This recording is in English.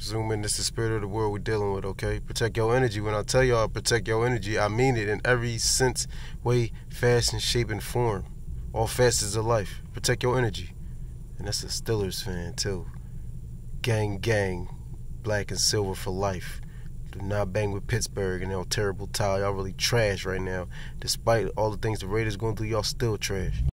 Zoom in. This is the spirit of the world we're dealing with, okay? Protect your energy. When I tell y'all protect your energy, I mean it in every sense, way, fashion, shape, and form. All facets of life. Protect your energy. And that's a Steelers fan, too. Gang, gang. Black and silver for life. Do not bang with Pittsburgh and their terrible tie. Y'all really trash right now. Despite all the things the Raiders going through, y'all still trash.